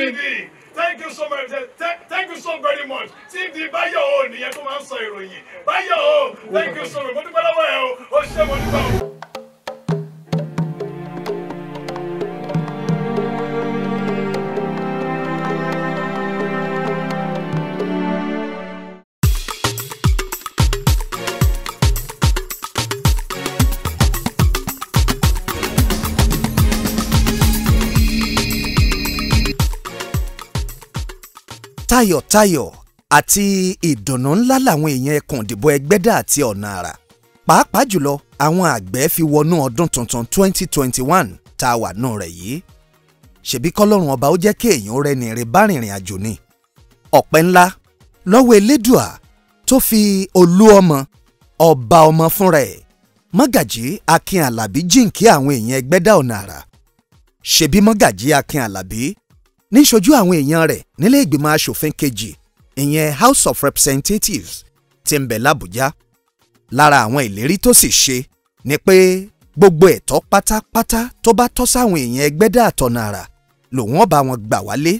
TV. Thank you so much. Thank, you so very much. TV Báyọ̀ o nìyẹn tó máa ń sọ ìròyìn. Báyọ̀ o, thank you so much. Mo dúpẹ́ lọ́wọ́ ẹ o. tayọ̀tayọ̀ àti ìdùnnú ńlá làwọn èèyàn ẹkùn ìdìbò ẹgbẹ́dà àti ọ̀nà àrà pàápàá jùlọ àwọn àgbẹ̀ fi wọnú ọdún tuntun 2021 tá a wà nù rẹ̀ yìí. Ṣebí kọ́lọ́run ọba ó jẹ́ kí èèyàn rẹ ní rìn bá rìnrìn àjò ni? Ọpẹ́ ńlá lọ́wọ́ elédùà tó fi olú ọmọ ọba ọmọ fúnra ẹ̀ mọ́gàjí akin alábí jíǹkí àwọn èèyàn ẹgbẹ́dà ọ̀nà àrà ṣebí mọ́gàjí akin alábí níṣojú àwọn èèyàn rẹ̀ nílé ìgbìmọ̀ aṣòfin kejì ìyẹn house of representatives tí ń bẹ lábújá lára àwọn ìlérí tó sì ṣe ni pé gbogbo ẹ̀tọ́ pátápátá tó bá tọ́ sáwọn èèyàn ẹgbẹ́dà àtọ̀nà àrà lòun ọba wọn gbà wálé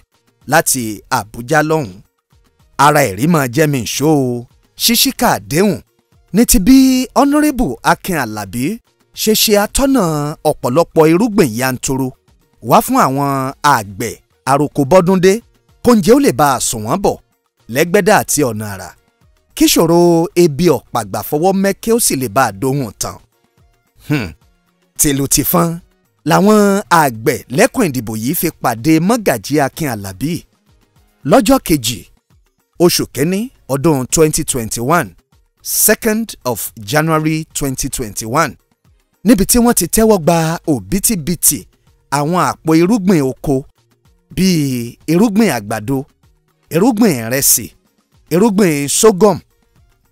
láti àbújá lọ́hùn ara ẹ̀rí máa jẹ́ mi ìṣó o. Ṣíṣíkà àdéhùn ní ti bí honourable akin alábí ṣe ṣe atọ́nà ọ̀pọ̀lọpọ̀ irúgbìn yanturu wá fún àwọn àgbẹ̀ àròkò bọ́dúndé kóúnjẹ ó lè bá a sùn wọ́n bọ̀ lẹ́gbẹ́dà àti ọ̀nà àrà kíṣòro ebi ọ̀pàgbà fọwọ́ mẹ́kẹ́ ó sì lè bá a dóhùn tán. Hmm. tìlù tìfọn làwọn àgbẹ̀ lẹ́kùn ìdìbò yìí fi pàdé mọ́gàjí akin alábí lọ́jọ́ kejì oṣù kínní ọdún 2021 second of January 2021 níbi tí wọ́n ti tẹ́wọ́ gba òbítíbitì àwọn àpò irúgbìn oko bíi irúgbìn àgbàdo irúgbìn ìrẹsì irúgbìn sorghum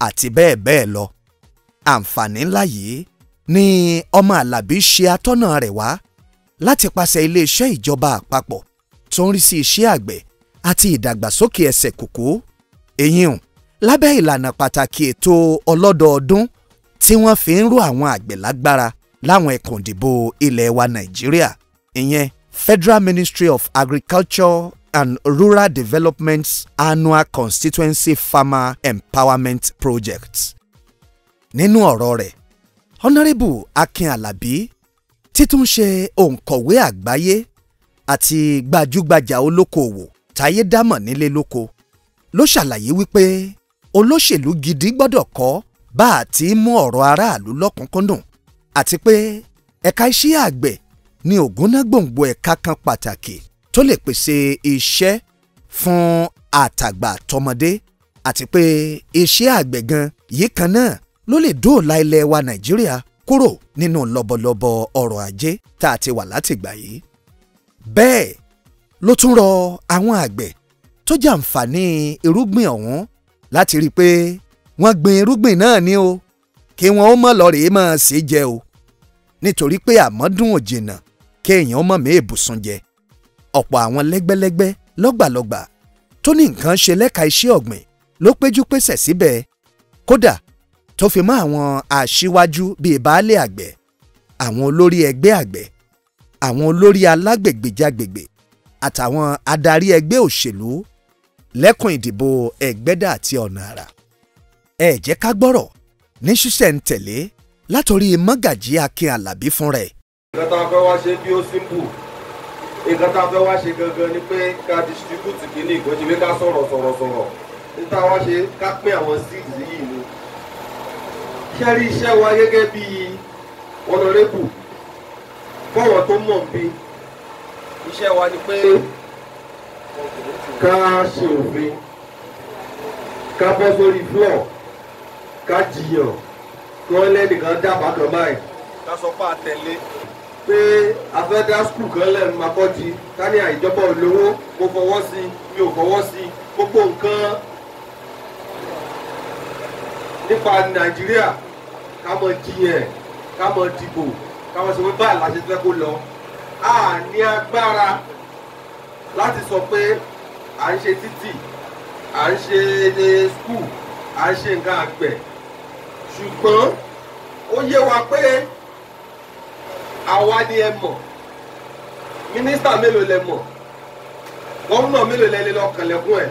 àti bẹ́ẹ̀ bẹ́ẹ̀ lọ. àǹfààní ńlá yìí ni ọmọ alábí ṣe atọ́nà rẹ̀ wá láti pàṣẹ iléeṣẹ́ ìjọba àpapọ̀ tó ń rí sí iṣẹ́ àgbẹ̀ àti ìdàgbàsókè ẹsẹ̀ kòkó èyí hùn lábẹ́ ìlànà pàtàkì ètò ọlọ́dọọdún tí wọ́n fi ń ró àwọn àgbẹ̀ lágbára láwọn ẹkùn ìdìbò ilẹ̀ wa nàìjíríà ìyẹn Federal Ministry of Agriculture and Rural Development's Annual Constituency Farmer Empowerment Project. Nínú ọ̀rọ̀ rẹ̀, Honourable Akin Alabi títún ṣe òǹkọ̀wé àgbáyé àti gbajúgbajà olókoòwò táyé dámọ̀ nílé lóko ló ṣàlàyé wípé olóṣèlú gidi gbọ́dọ̀ kọ́ bá a ti mú ọ̀rọ̀ aráàlú lọ́kùnkúndùn àti pé ẹ̀ka iṣẹ́ àgbẹ̀ ní ògúnná gbòǹgbò ẹ̀ka kan pàtàkì tó lè pèsè iṣẹ́ fún àtàgbà tọmọdé àti pé iṣẹ́ àgbẹ̀ gan yìí kan náà ló lè dóòlà ilẹ̀ wa nàìjíríà kúrò nínú lọ́bọ̀lọ́bọ̀ ọrọ̀ ajé tá a ti wà látìgbà yìí. bẹ́ẹ̀ ló tún rọ àwọn àgbẹ̀ tó jàǹfààní irúgbìn ọ̀hún láti rí i pé wọ́n gbin irúgbìn náà ní o kí wọ́n ó mọ̀ lọ́rẹ̀ẹ́ máa ṣe jẹ o nítorí pé àmọ́dún ò jìnnà kéèyàn mọ̀ mí èbùsùn jẹ. Ọ̀pọ̀ àwọn lẹ́gbẹ́lẹ́gbẹ́ lọ́gbàlọ́gbà tó ní nǹkan ṣe lẹ́ka iṣẹ́ ọ̀gbìn ló péjú pésẹ̀ síbẹ̀. Kódà tó fi mọ́ àwọn aṣíwájú bíi baálé àgbẹ̀ àwọn olórí ẹgbẹ́ àgbẹ̀ àwọn olórí alágbègbèjàgbègbè àtàwọn adarí ẹgbẹ́ òṣèlú lẹ́kùn ìdìbò ẹgbẹ́dà àti ọ̀nà àrà. Ẹ jẹ́ ká gbọ́rọ̀ ní ṣísẹ̀ntẹ̀lé látòrí mọ́gàjí akin alábí fún rẹ̀ nǹkan tá a fẹ́ wá ṣe bí ó simple. Nǹkan tá a fẹ́ wá ṣe gangan ni pé ká distribute kìíní ìgbọ́njú pé ká sọ̀rọ̀ sọ̀rọ̀ sọ̀rọ̀. Níta wá ṣe ká pín àwọn seeds yìí ni. ṣẹ́rí iṣẹ́ wa gẹ́gẹ́ bí honorable? Fọwọ́n tó mọ̀ bí. Iṣẹ́ wa ni pé ká ṣe òfin? Ká bọ́ sórí floor? Ká jiyàn? Kí wọ́n lẹ́nìkan dábàá kan báyìí. Ká sọ pé a tẹ̀lé pé afẹ́dá skul kan kọ́ di ká ní àìjọba olówó mo fọwọ́ sí mi ò fọwọ́ sí gbogbo nǹkan nípa nàìjíríà ká mọ jiyàn ká mọ dìbò ká mọ sọ pé la ṣe fẹ́ kó lọ. A ní agbára láti sọ pé à ń ṣe títì à ń ṣe skul à ń ṣe nǹkan àgbẹ̀. Ṣùgbọ́n ó yé wa pé àwa ni ẹ mọ̀. Mínísítà mélòó lẹ mọ̀? Gómìnà mélòó lẹ́lẹ́ lọ kànlẹ̀kùn ẹ̀?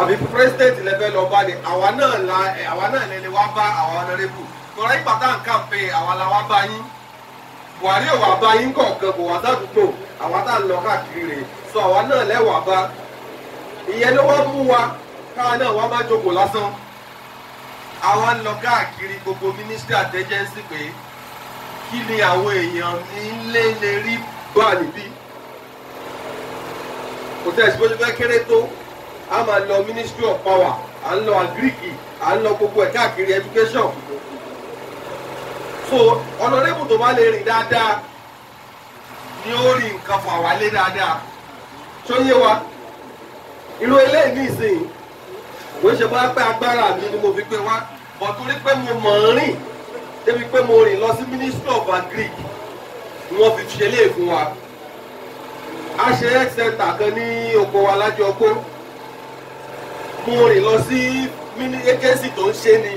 Àbí pírẹsidẹ́ǹtì lẹ́fẹ́ lọ bá ní àwa náà la àwa náà lẹ́lẹ́ wá bá àwọn ọ̀nàrẹ́bù tọ́lá ìgbà tá à ń àwa la wá bá yín. Buhari ò wá bá yín kọ̀ọ̀kan kò wá sádùúgbò. Àwa tá à ń lọ káàkiri rè. So àwa náà lẹ́wàá bá. Ìyẹn ló wá mú wa káwa náà wá má jókòó lásán. Àwa ń lọ káàkiri gbogbo ministry àtẹ́jẹ́sí pé kí ni àwọn èèyàn nílé lè rí gbà níbí? Kò tẹ́ ẹ̀sìn bó ṣe fẹ́ kéré tó a máa lọ ministry of power à ń lọ agriki à ń lọ gbogbo ẹ̀ káàkiri education. So ọ̀nàdébù tó bá lè rìn dáadáa ni ó rí nǹkan fà wálé dáadáa. Tó yé wa? Irú eléyìí ní ìsìn kò ń ṣe bá pẹ́ agbára mi ni mo fi pé wá bọ̀ torí pé mo mọ̀ ọ́n rìn débi pé mo rìn lọ sí ministry of agric ni fi ṣe léè fún wa. A ṣe health center kan ní oko wa lájọ mo rìn lọ sí agency tó ń ṣe ni.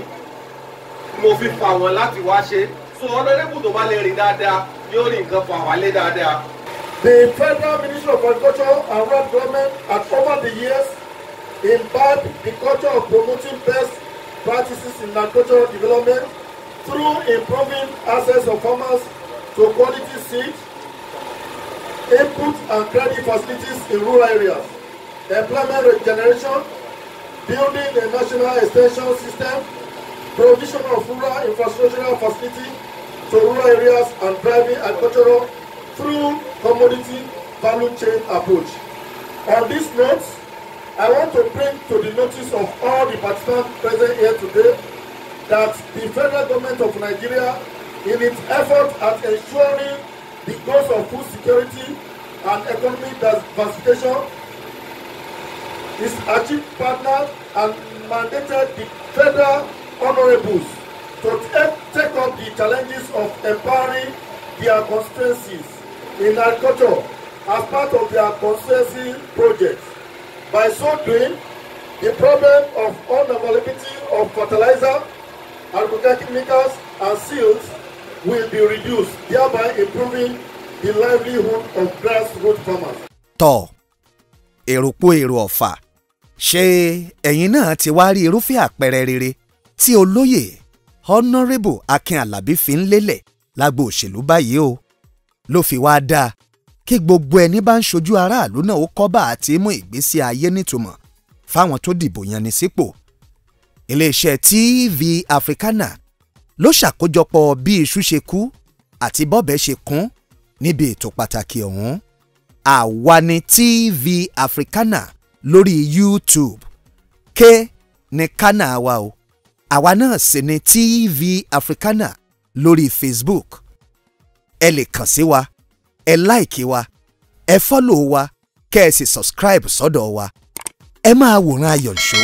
Mo fi fà wọ́n láti wá ṣe. So honourable tó bá lè rìn dáadáa yóò rìn nǹkan fà wálé dáadáa. The Federal Ministry of Agriculture and Rural Development has over the years imbibed the culture of promoting best practices in agricultural development through improving access of farmers to quality seed, input and credit facilities in rural areas, employment generation, building a national extension system, provision of rural infrastructural facility to rural areas and driving agricultural through commodity value chain approach. On this note, I want to bring to the notice of all the participants present here today that the federal government of Nigeria, in its effort at ensuring the goals of food security and economic diversification, is achieved partner and mandated the federal honorables to take, up the challenges of empowering their constituencies in agriculture as part of their constituency projects. By so doing, the problem of unavailability of fertilizer, agrochemicals, and seeds will be reduced, thereby improving the livelihood of grassroots farmers. tọ̀ èrò po èrò ọ̀fà. Ṣé ẹ̀yin náà ti wá rí irúfẹ́ àpẹẹrẹ rere tí olóyè honourable akin alabi fi ń lélẹ̀ lágbo òṣèlú báyìí o? Ló fi wá dáa kí gbogbo ẹni bá ń ṣojú aráàlú náà ó kọ́ bá àti mú ìgbésí ayé nítumọ̀ fáwọn tó dìbò yan ní sípò iléeṣẹ́ tv africana ló ṣàkójọpọ̀ bí iṣu ṣe kú àti bọ́bẹ̀ ṣe kún níbi ètò pàtàkì ọ̀hún. Àwa ni tv africana lórí youtube. Ké ní kánà wa o. Àwa náà sì ni tv africana lórí facebook. Ẹ lè kàn sí wa ẹ láìkí wa ẹ fọ́lò wa kẹ́ ẹ sì subscribe sọ́dọ̀ wa. Ẹ máa wòran ayọ̀ ṣó